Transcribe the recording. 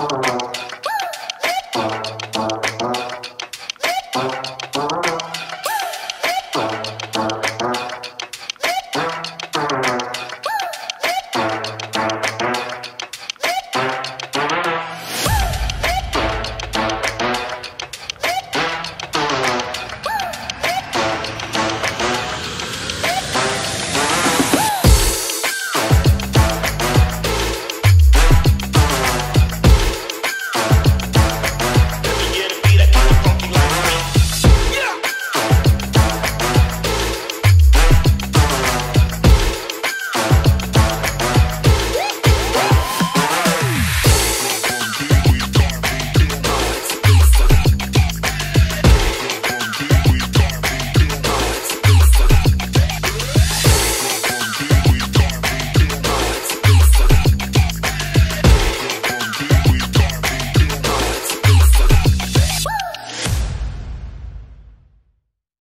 Uh,